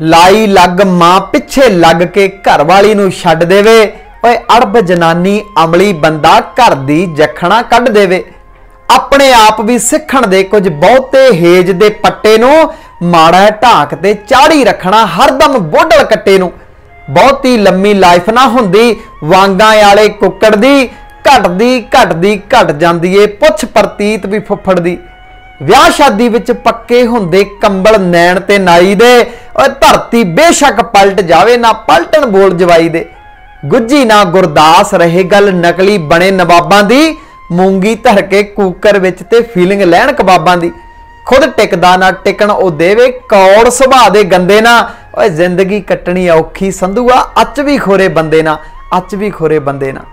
ਲਾਈ ਲੱਗ ਮਾਂ ਪਿੱਛੇ ਲੱਗ ਕੇ ਘਰ ਵਾਲੀ ਨੂੰ ਛੱਡ ਦੇਵੇ। ਓਏ ਅੜਬ ਜਨਾਨੀ ਅਮਲੀ ਬੰਦਾ ਘਰ ਦੀ ਜਖਣਾ ਕੱਢ ਦੇਵੇ। ਆਪਣੇ ਆਪ ਵੀ ਸਿੱਖਣ ਦੇ ਕੁਝ ਬਹੁਤੇ ਹੇਜ ਦੇ ਪੱਟੇ ਨੂੰ ਮਾੜਾ ਢਾਕ ਤੇ ਚਾੜੀ ਰੱਖਣਾ ਹਰਦਮ ਬੋਡਲ ਕੱਟੇ ਨੂੰ। ਬਹੁਤੀ ਲੰਮੀ ਲਾਈਫ ਨਾ ਹੁੰਦੀ, ਵਾਂਗਾਂ ਵਾਲੇ ਕੁੱਕੜ ਦੀ, ਘਟਦੀ ਘਟਦੀ ਘਟ ਜਾਂਦੀ ਏ ਪੁੱਛ ਪ੍ਰਤੀਤ ਵੀ ਫੁੱਫੜ ਦੀ। ਵਿਆਹ ਸ਼ਾਦੀ ਵਿੱਚ ਪੱਕੇ ਹੁੰਦੇ ਕੰਬਲ ਨੈਣ ਤੇ ਨਾਈ ਦੇ। ਓਏ ਧਰਤੀ ਬੇਸ਼ੱਕ ਪਲਟ ਜਾਵੇ ਨਾ ਪਲਟਣ ਬੋਲ ਜਵਾਈ ਦੇ। ਗੁੱਜੀ ਨਾ ਗੁਰਦਾਸ ਰਹੇ ਗੱਲ ਨਕਲੀ ਬਣੇ ਨਵਾਬਾਂ ਦੀ। ਮੂੰਗੀ ਧਰ ਕੇ ਕੂਕਰ ਵਿੱਚ ਤੇ ਫੀਲਿੰਗ ਲੈਣ ਕਬਾਬਾਂ ਦੀ। ਖੁਦ ਟਿਕਦਾ ਨਾ ਟਿਕਣ ਉਹ ਦੇਵੇ ਕੌੜ ਸੁਭਾ ਦੇ ਗੰਦੇ ਨਾ। ਓਏ ਜ਼ਿੰਦਗੀ ਕੱਟਣੀ ਔਖੀ ਸੰਧੂਆ, ਅੱਚ ਵੀ ਖੋਰੇ ਬੰਦੇ ਨਾ, ਅੱਚ ਵੀ ਖੋਰੇ ਬੰਦੇ ਨਾ।